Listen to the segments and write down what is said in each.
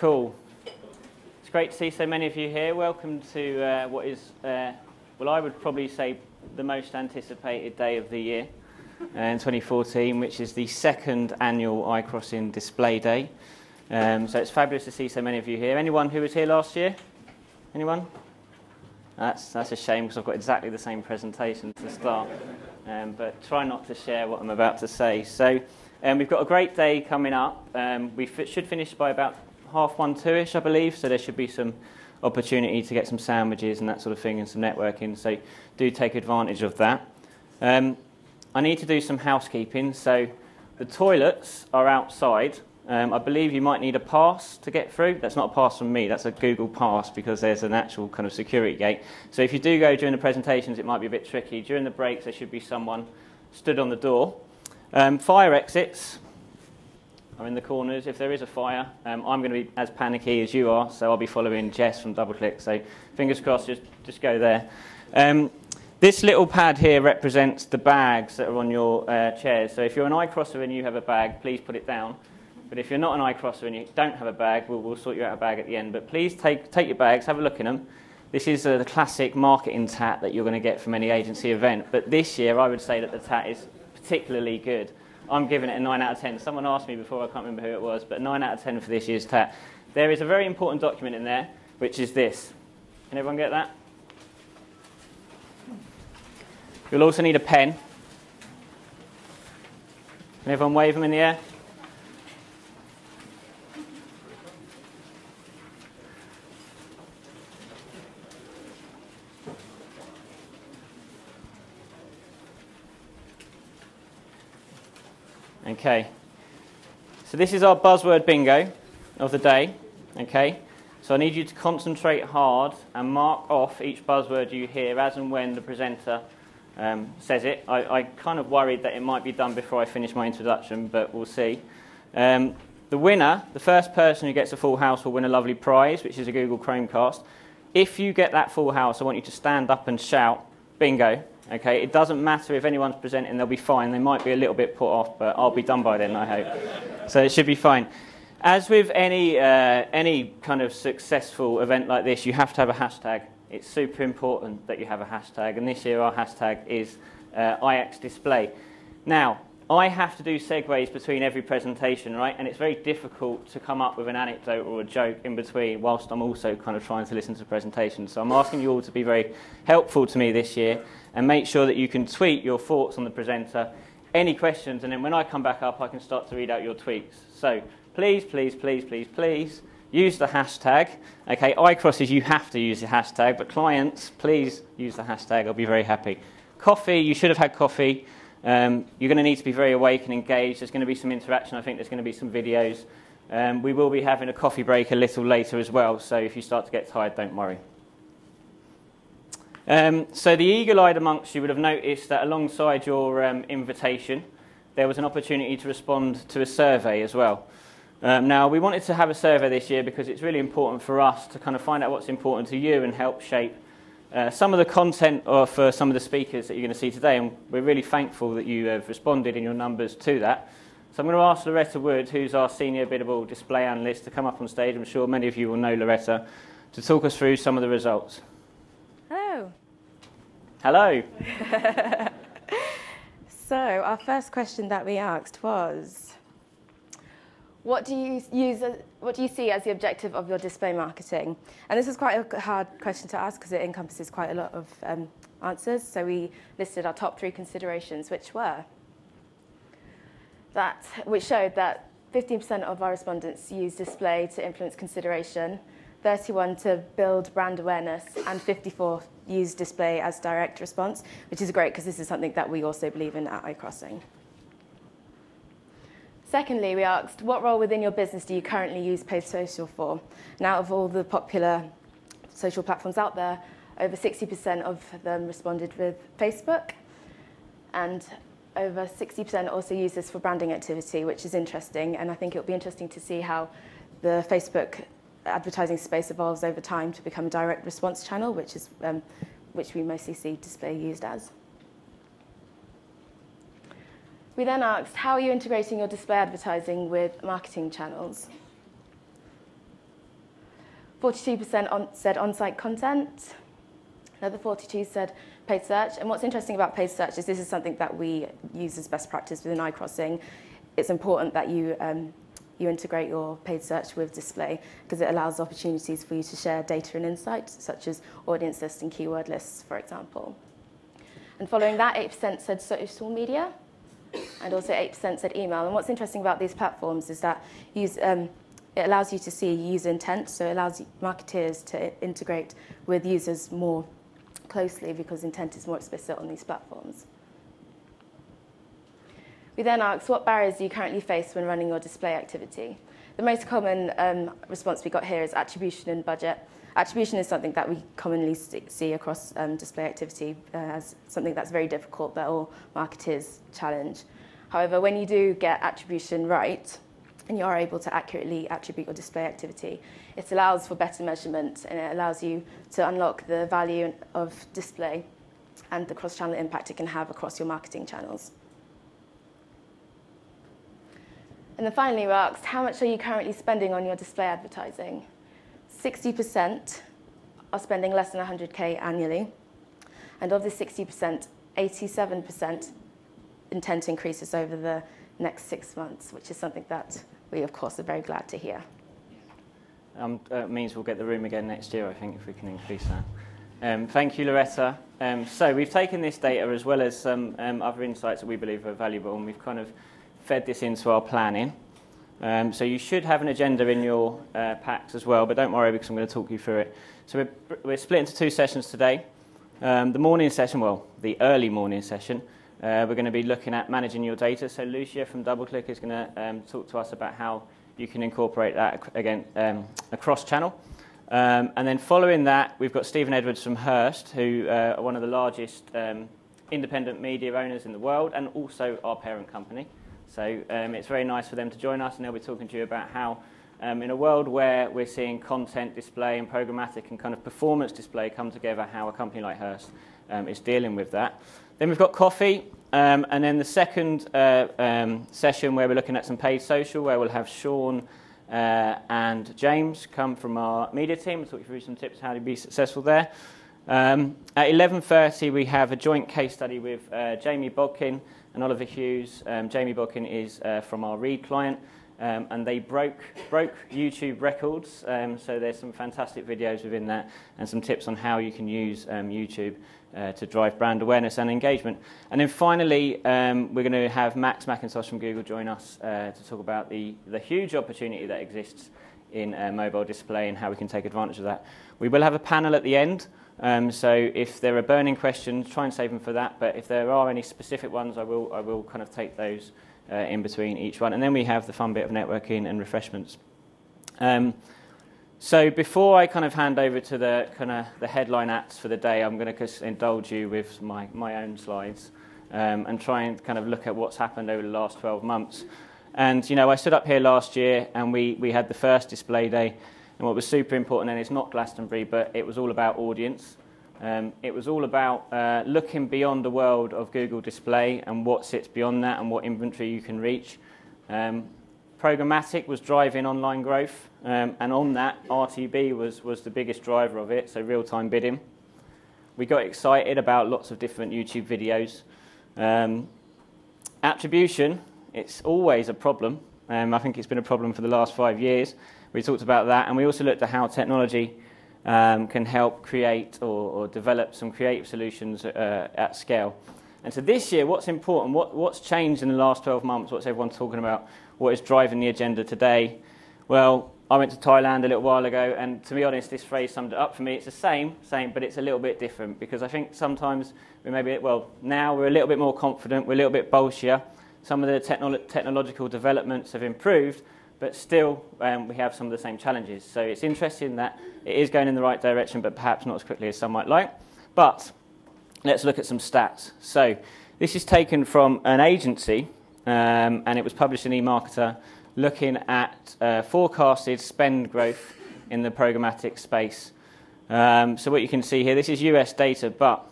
Cool. It's great to see so many of you here. Welcome to uh, what is, uh, well, I would probably say the most anticipated day of the year uh, in 2014, which is the second annual iCrossing Display Day. Um, so it's fabulous to see so many of you here. Anyone who was here last year? Anyone? That's, that's a shame because I've got exactly the same presentation to start. Um, but try not to share what I'm about to say. So um, we've got a great day coming up. Um, we f- should finish by about half one, two-ish, I believe. So there should be some opportunity to get some sandwiches and that sort of thing and some networking. So do take advantage of that. Um, I need to do some housekeeping. So the toilets are outside. Um, I believe you might need a pass to get through. That's not a pass from me, that's a Google pass because there's an actual kind of security gate. So if you do go during the presentations, it might be a bit tricky. During the breaks, there should be someone stood on the door. Um, fire exits are in the corners. If there is a fire, um, I'm going to be as panicky as you are, so I'll be following Jess from DoubleClick. So fingers crossed, just, just go there. Um, this little pad here represents the bags that are on your uh, chairs. So if you're an iCrosser and you have a bag, please put it down. But if you're not an iCrosser and you don't have a bag, we'll, we'll sort you out a bag at the end. But please take, take your bags, have a look in them. This is uh, the classic marketing tat that you're going to get from any agency event. But this year, I would say that the tat is particularly good. I'm giving it a 9 out of 10. Someone asked me before, I can't remember who it was, but 9 out of 10 for this year's TAT. There is a very important document in there, which is this. Can everyone get that? You'll also need a pen. Can everyone wave them in the air? Okay. So this is our buzzword bingo of the day. Okay. So I need you to concentrate hard and mark off each buzzword you hear as and when the presenter um, says it. I, I, kind of worried that it might be done before I finish my introduction, but we'll see. Um, the winner, the first person who gets a full house, will win a lovely prize, which is a Google Chromecast. If you get that full house, I want you to stand up and shout, bingo, Okay, it doesn't matter if anyone's presenting, they'll be fine. They might be a little bit put off, but I'll be done by then, I hope. So it should be fine. As with any, uh, any kind of successful event like this, you have to have a hashtag. It's super important that you have a hashtag, and this year our hashtag is uh, IX Display. Now, I have to do segues between every presentation, right? And it's very difficult to come up with an anecdote or a joke in between whilst I'm also kind of trying to listen to the presentation. So I'm asking you all to be very helpful to me this year and make sure that you can tweet your thoughts on the presenter, any questions, and then when I come back up, I can start to read out your tweets. So please, please, please, please, please use the hashtag. Okay, iCrossers, you have to use the hashtag, but clients, please use the hashtag. I'll be very happy. Coffee, you should have had coffee. Um, you're going to need to be very awake and engaged. There's going to be some interaction. I think there's going to be some videos. Um, we will be having a coffee break a little later as well, so if you start to get tired, don't worry. Um, so the eagle-eyed amongst you would have noticed that alongside your um, invitation, there was an opportunity to respond to a survey as well. Um, now, we wanted to have a survey this year because it's really important for us to kind of find out what's important to you and help shape uh, some of the content of uh, some of the speakers that you're going to see today, and we're really thankful that you have responded in your numbers to that. So I'm going to ask Loretta Wood, who's our senior biddable display analyst, to come up on stage. I'm sure many of you will know Loretta, to talk us through some of the results. Hello. Hello. so our first question that we asked was, what do you use? What do you see as the objective of your display marketing? And this is quite a hard question to ask because it encompasses quite a lot of um, answers. So we listed our top three considerations, which were that, which showed that 15% of our respondents use display to influence consideration, 31 to build brand awareness, and 54 use display as direct response, which is great because this is something that we also believe in at iCrossing. Secondly, we asked, what role within your business do you currently use paid social for? And out of all the popular social platforms out there, over 60% of them responded with Facebook, and over 60% also use this for branding activity, which is interesting. And I think it'll be interesting to see how the Facebook advertising space evolves over time to become a direct response channel, which is um, which we mostly see display used as. We then asked, how are you integrating your display advertising with marketing channels? 42% on, said on-site content. Another 42 said paid search. And what's interesting about paid search is this is something that we use as best practice within iCrossing. It's important that you um, you integrate your paid search with display because it allows opportunities for you to share data and insights, such as audience lists and keyword lists, for example. And following that, 8% said social media, and also 8% said email. And what's interesting about these platforms is that use, um, it allows you to see user intent, so it allows marketeers to integrate with users more closely because intent is more explicit on these platforms. We then asked, what barriers do you currently face when running your display activity? The most common um, response we got here is attribution and budget. Attribution is something that we commonly see across um, display activity uh, as something that's very difficult that all marketers challenge. However, when you do get attribution right, and you are able to accurately attribute your display activity, it allows for better measurement and it allows you to unlock the value of display and the cross-channel impact it can have across your marketing channels. And then finally, we asked, how much are you currently spending on your display advertising? 60% are spending less than 100k annually. And of the 60%, 87% intend to increase this over the next six months, which is something that we, of course, are very glad to hear. Um, uh, means we'll get the room again next year, I think, if we can increase that. Um, thank you, Loretta. Um, so we've taken this data as well as some um, other insights that we believe are valuable, and we've kind of fed this into our planning. Um, so you should have an agenda in your uh, packs as well, but don't worry because I'm going to talk you through it. So we're, we're split into two sessions today. Um, the morning session, well, the early morning session, uh, we're going to be looking at managing your data. So Lucia from DoubleClick is going to um, talk to us about how you can incorporate that again um, across channel. Um, and then following that, we've got Stephen Edwards from Hearst, who uh, are one of the largest um, independent media owners in the world and also our parent company. So um, it's very nice for them to join us, and they'll be talking to you about how, um, in a world where we're seeing content display and programmatic and kind of performance display come together, how a company like Hearst um, is dealing with that. Then we've got coffee, um, and then the second uh, um, session where we're looking at some paid social, where we'll have Sean uh, and James come from our media team and talk you through some tips how to be successful there. Um, at 11.30, we have a joint case study with uh, Jamie Bodkin, and Oliver Hughes. Um, Jamie Bodkin is uh, from our Reed client, um, and they broke, broke YouTube records. Um, so there's some fantastic videos within that and some tips on how you can use um, YouTube uh, to drive brand awareness and engagement. And then finally, um, we're going to have Max McIntosh from Google join us uh, to talk about the, the huge opportunity that exists in uh, mobile display and how we can take advantage of that. We will have a panel at the end. Um, so if there are burning questions, try and save them for that. But if there are any specific ones, I will, I will kind of take those uh, in between each one. And then we have the fun bit of networking and refreshments. Um, so before I kind of hand over to the kind of the headline acts for the day, I'm going to indulge you with my, my own slides um, and try and kind of look at what's happened over the last 12 months. And, you know, I stood up here last year and we, we had the first display day and what was super important, and it's not Glastonbury, but it was all about audience. Um, it was all about uh, looking beyond the world of Google Display and what sits beyond that and what inventory you can reach. Um, programmatic was driving online growth, um, and on that, RTB was, was the biggest driver of it, so real time bidding. We got excited about lots of different YouTube videos. Um, attribution, it's always a problem. Um, I think it's been a problem for the last five years. We talked about that, and we also looked at how technology um, can help create or, or, develop some creative solutions uh, at scale. And so this year, what's important, what, what's changed in the last 12 months, what's everyone talking about, what is driving the agenda today? Well, I went to Thailand a little while ago, and to be honest, this phrase summed it up for me. It's the same, same, but it's a little bit different because I think sometimes we maybe, well, now we're a little bit more confident, we're a little bit bolshier. Some of the technolo- technological developments have improved, but still um, we have some of the same challenges. So it's interesting that it is going in the right direction, but perhaps not as quickly as some might like. But let's look at some stats. So this is taken from an agency, um, and it was published in eMarketer, looking at uh, forecasted spend growth in the programmatic space. Um, so what you can see here, this is US data, but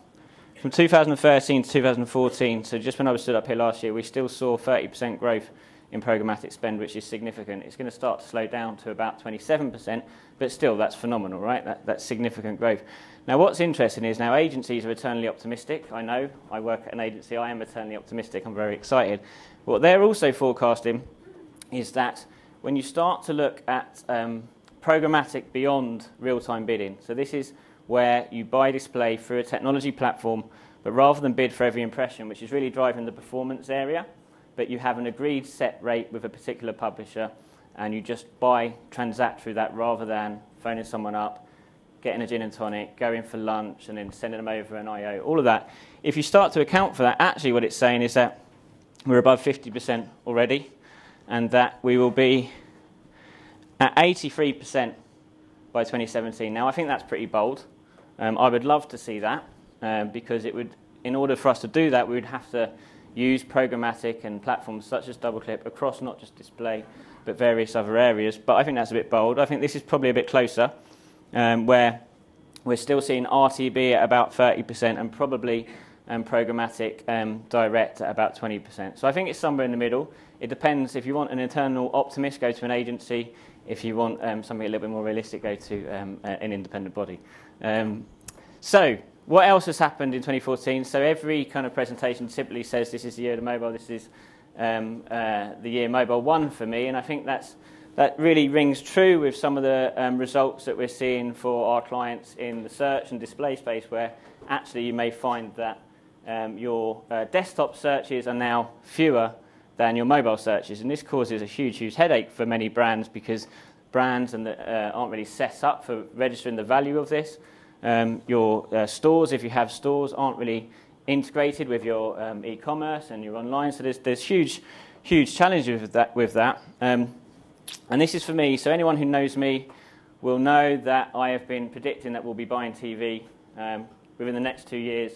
from 2013 to 2014, so just when I was stood up here last year, we still saw 30% growth in programmatic spend, which is significant. It's going to start to slow down to about 27%, but still, that's phenomenal, right? That, that's significant growth. Now, what's interesting is now agencies are eternally optimistic. I know I work at an agency, I am eternally optimistic, I'm very excited. What they're also forecasting is that when you start to look at um, programmatic beyond real time bidding, so this is where you buy display through a technology platform, but rather than bid for every impression, which is really driving the performance area, but you have an agreed set rate with a particular publisher and you just buy, transact through that rather than phoning someone up, getting a gin and tonic, going for lunch, and then sending them over an IO, all of that. If you start to account for that, actually what it's saying is that we're above 50% already, and that we will be at 83% by 2017. Now, I think that's pretty bold. Um, I would love to see that um, because it would, in order for us to do that, we would have to use programmatic and platforms such as DoubleClick across not just display but various other areas. But I think that's a bit bold. I think this is probably a bit closer, um, where we're still seeing RTB at about 30% and probably um, programmatic um, direct at about 20%. So I think it's somewhere in the middle. It depends. If you want an internal optimist, go to an agency. If you want um, something a little bit more realistic, go to um, an independent body. Um, so what else has happened in 2014? So every kind of presentation simply says this is the year of the mobile, this is um, uh, the year mobile won for me, and I think that's that really rings true with some of the um, results that we're seeing for our clients in the search and display space, where actually you may find that um, your uh, desktop searches are now fewer than your mobile searches, and this causes a huge, huge headache for many brands because brands and the, uh, aren't really set up for registering the value of this. Um, your uh, stores, if you have stores, aren't really integrated with your um, e-commerce and your online. So there's, there's huge, huge challenges with that. With that. Um, and this is for me. So anyone who knows me will know that I have been predicting that we'll be buying TV um, within the next two years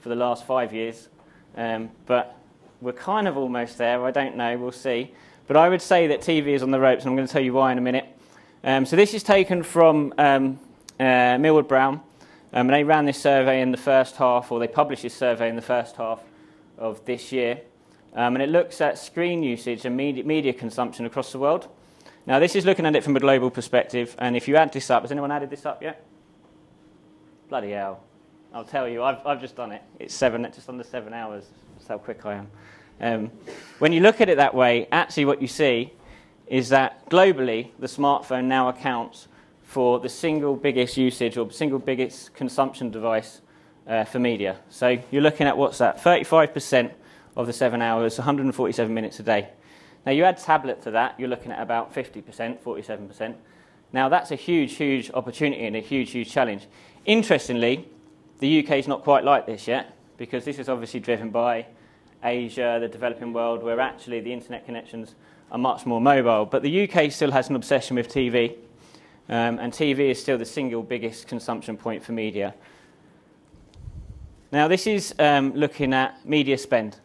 for the last five years. Um, but we're kind of almost there. I don't know. We'll see. But I would say that TV is on the ropes, and I'm going to tell you why in a minute. Um, so this is taken from uh, Millward Brown. Um, and they ran this survey in the first half, or they published this survey in the first half of this year. Um, and it looks at screen usage and media, media, consumption across the world. Now, this is looking at it from a global perspective. And if you add this up, has anyone added this up yet? Bloody hell. I'll tell you, I've, I've just done it. It's seven, just under seven hours. That's how quick I am. Um, when you look at it that way, actually, what you see is that globally, the smartphone now accounts for the single biggest usage or single biggest consumption device uh, for media. So you're looking at what's that? 35% of the seven hours, 147 minutes a day. Now you add tablet to that, you're looking at about 50%, 47%. Now that's a huge, huge opportunity and a huge, huge challenge. Interestingly, the UK is not quite like this yet because this is obviously driven by Asia, the developing world, where actually the internet connections are much more mobile. But the UK still has an obsession with TV um, and TV is still the single biggest consumption point for media. Now, this is um, looking at media spend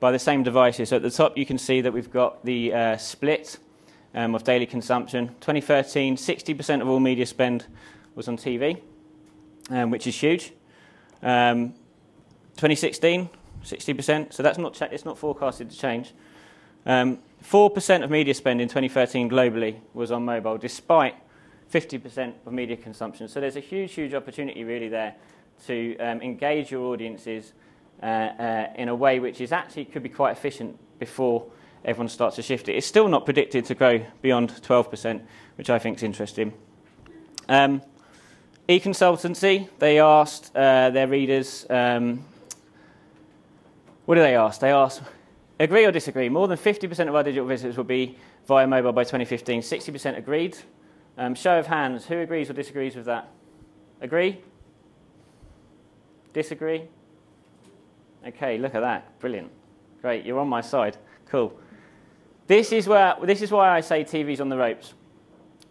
by the same devices. So at the top, you can see that we've got the uh, split um, of daily consumption. 2013, 60% of all media spend was on TV, um, which is huge. 2016, um, 60%. So that's not it's not forecasted to change. 4% um, of media spend in 2013 globally was on mobile, despite 50% of media consumption. So there's a huge, huge opportunity really there to um, engage your audiences uh, uh, in a way which is actually could be quite efficient before everyone starts to shift it. It's still not predicted to grow beyond 12%, which I think is interesting. Um, e-consultancy, they asked uh, their readers, um, what do they ask? They asked, agree or disagree? More than 50% of our digital visitors will be via mobile by 2015. 60% agreed, um, show of hands, who agrees or disagrees with that? Agree? Disagree? Okay, look at that. Brilliant. Great, you're on my side. Cool. This is, where, this is why I say TV's on the ropes.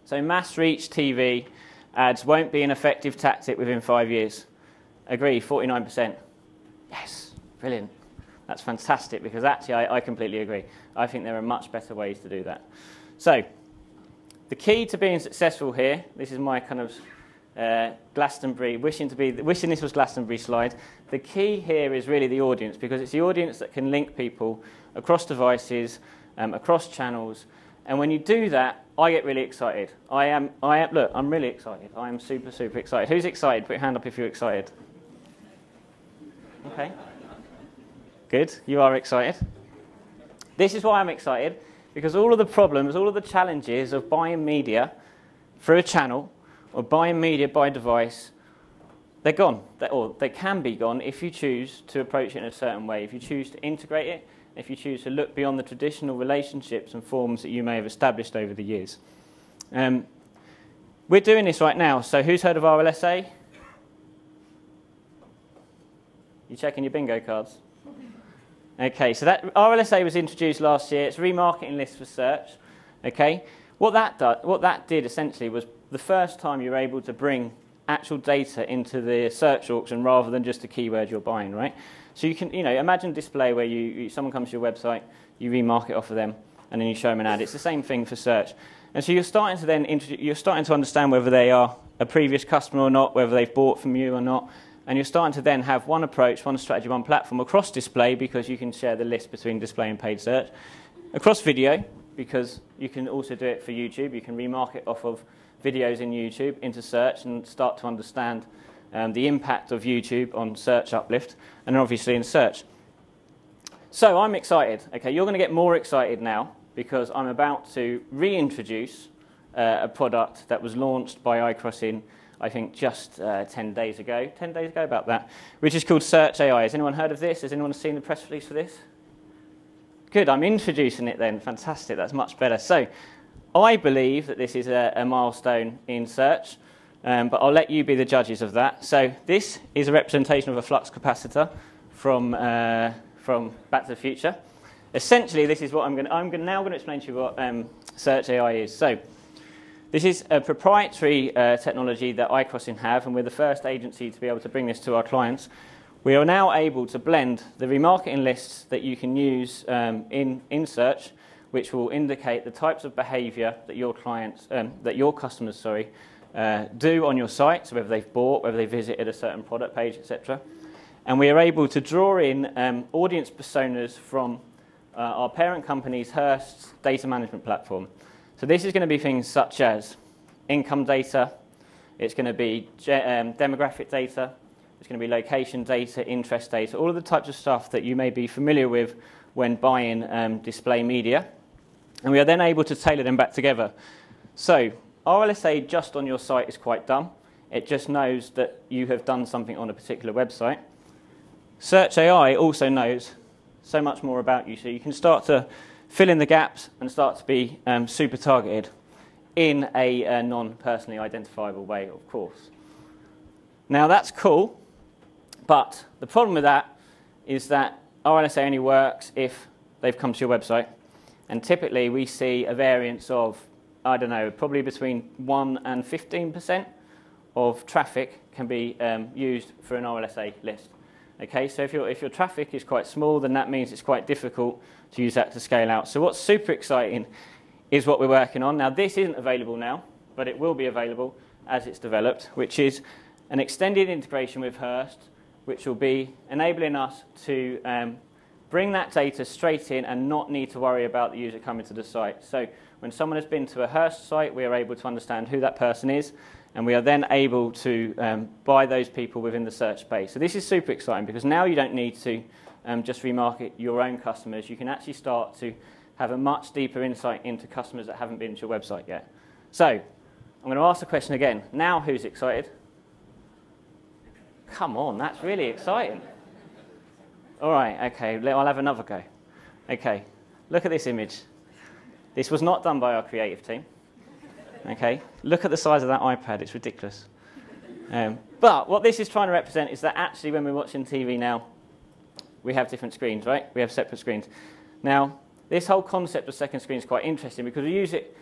So, mass reach TV ads won't be an effective tactic within five years. Agree, 49%. Yes, brilliant. That's fantastic because actually I, I completely agree. I think there are much better ways to do that. So, the key to being successful here, this is my kind of uh, Glastonbury, wishing, to be, wishing this was Glastonbury slide. The key here is really the audience because it's the audience that can link people across devices um, across channels. And when you do that, I get really excited. I am, I am, look, I'm really excited. I am super, super excited. Who's excited? Put your hand up if you're excited. Okay. Good, you are excited. This is why I'm excited, because all of the problems, all of the challenges of buying media through a channel or buying media by device, they're gone. They're, or they can be gone if you choose to approach it in a certain way. If you choose to integrate it, if you choose to look beyond the traditional relationships and forms that you may have established over the years. Um, we're doing this right now. So who's heard of RLSA? You checking your bingo cards? Okay, so that RLSA was introduced last year. It's remarketing list for search. Okay, what that, do, what that did essentially was the first time you were able to bring actual data into the search auction rather than just a keyword you're buying, right? So you can, you know, imagine display where you, you someone comes to your website, you remarket off of them, and then you show them an ad. It's the same thing for search. And so you're starting to then you're starting to understand whether they are a previous customer or not, whether they've bought from you or not, and you're starting to then have one approach, one strategy, one platform across display because you can share the list between display and paid search. Across video, because you can also do it for YouTube. You can remarket off of videos in YouTube into search and start to understand um, the impact of YouTube on search uplift, and obviously in search. So I'm excited. Okay, you're going to get more excited now because I'm about to reintroduce uh, a product that was launched by iCrossing I think just uh, 10 days ago, 10 days ago about that, which is called Search AI. Has anyone heard of this? Has anyone seen the press release for this? Good, I'm introducing it then. Fantastic, that's much better. So, I believe that this is a, a milestone in search, um, but I'll let you be the judges of that. So, this is a representation of a flux capacitor from, uh, from Back to the Future. Essentially, this is what I'm going to, I'm now going to explain to you what um, Search AI is. So, this is a proprietary uh, technology that iCrossing have, and we're the first agency to be able to bring this to our clients. We are now able to blend the remarketing lists that you can use um, in, in search, which will indicate the types of behavior that your clients, um, that your customers, sorry, uh, do on your site, so whether they've bought, whether they visited a certain product page, etc. And we are able to draw in um, audience personas from uh, our parent company's Hearst data management platform. So this is going to be things such as income data, it's going to be um, demographic data, it's going to be location data, interest data, all of the types of stuff that you may be familiar with when buying um, display media. And we are then able to tailor them back together. So RLSA just on your site is quite dumb. It just knows that you have done something on a particular website. Search AI also knows so much more about you. So you can start to fill in the gaps and start to be um, super targeted in a, a non personally identifiable way, of course. Now, that's cool, but the problem with that is that RLSA only works if they've come to your website. And typically, we see a variance of, I don't know, probably between 1 and 15% of traffic can be um, used for an RLSA list. Okay, so if, your if your traffic is quite small, then that means it's quite difficult to use that to scale out. So what's super exciting is what we're working on. Now, this isn't available now, but it will be available as it's developed, which is an extended integration with Hearst, which will be enabling us to um, bring that data straight in and not need to worry about the user coming to the site. So when someone has been to a Hearst site, we are able to understand who that person is and we are then able to um, buy those people within the search space. So this is super exciting because now you don't need to um, just remarket your own customers. You can actually start to have a much deeper insight into customers that haven't been to your website yet. So I'm going to ask the question again. Now who's excited? Come on, that's really exciting. All right, okay, I'll have another go. Okay, look at this image. This was not done by our creative team. Okay, look at the size of that iPad, it's ridiculous. Um, but what this is trying to represent is that actually, when we're watching TV now, we have different screens, right? We have separate screens. Now, this whole concept of second screen is quite interesting because we use it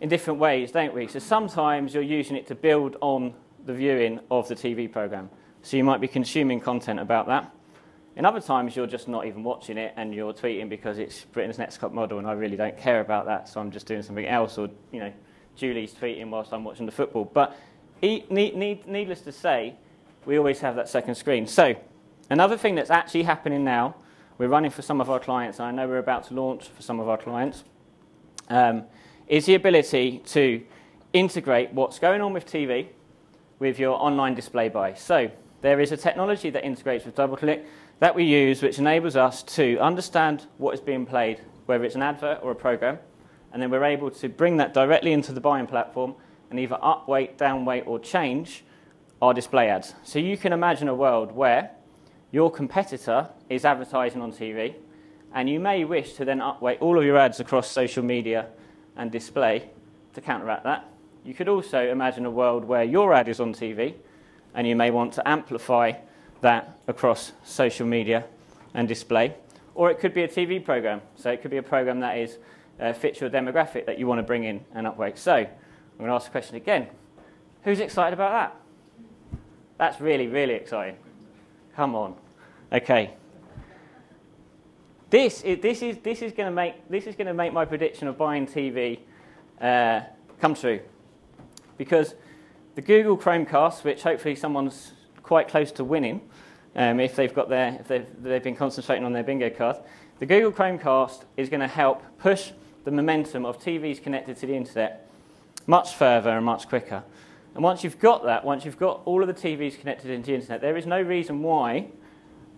in different ways, don't we? So sometimes you're using it to build on the viewing of the TV program. So you might be consuming content about that. In other times, you're just not even watching it and you're tweeting because it's Britain's next top model and I really don't care about that, so I'm just doing something else or, you know, Julie's tweeting whilst I'm watching the football. But needless to say, we always have that second screen. So another thing that's actually happening now we're running for some of our clients, and I know we're about to launch for some of our clients, um, is the ability to integrate what's going on with TV with your online display buy. So there is a technology that integrates with DoubleClick that we use, which enables us to understand what is being played, whether it's an advert or a program, and then we're able to bring that directly into the buying platform and either upweight, downweight, or change our display ads. So you can imagine a world where your competitor is advertising on TV, and you may wish to then upweight all of your ads across social media and display to counteract that. You could also imagine a world where your ad is on TV, and you may want to amplify that across social media and display. Or it could be a TV program. So it could be a program that is uh, fits your demographic that you want to bring in and upweight. So I'm going to ask the question again. Who's excited about that? That's really, really exciting. Come on. Okay. This is, this is, this is going to make this is going to make my prediction of buying TV uh, come true, because the Google Chromecast, which hopefully someone's quite close to winning, um, if they've got their, if they've, they've been concentrating on their bingo card. The Google Chromecast is going to help push the momentum of TVs connected to the internet much further and much quicker. And once you've got that, once you've got all of the TVs connected into the internet, there is no reason why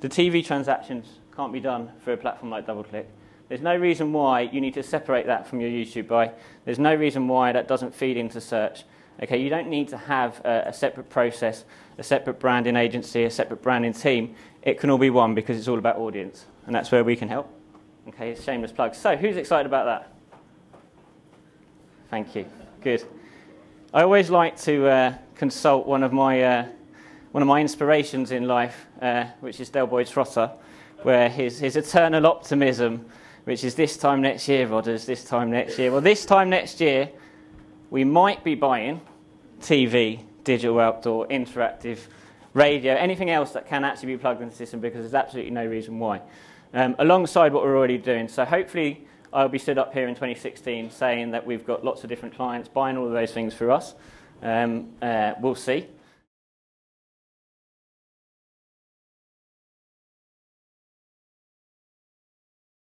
the TV transactions can't be done through a platform like DoubleClick. There's no reason why you need to separate that from your YouTube buy. There's no reason why that doesn't feed into search. Okay, you don't need to have a, a separate process, a separate branding agency, a separate branding team. It can all be one because it's all about audience, and that's where we can help. Okay, shameless plug. So, who's excited about that? Thank you. Good. I always like to uh, consult one of my uh, one of my inspirations in life, uh, which is Del Boy Trotter, where his his eternal optimism, which is this time next year, Rodders, this time next year. Well, this time next year, we might be buying TV, digital outdoor, interactive, radio, anything else that can actually be plugged into the system because there's absolutely no reason why. Um, alongside what we're already doing. So hopefully I'll be stood up here in 2016 saying that we've got lots of different clients buying all of those things for us. Um, uh, we'll see.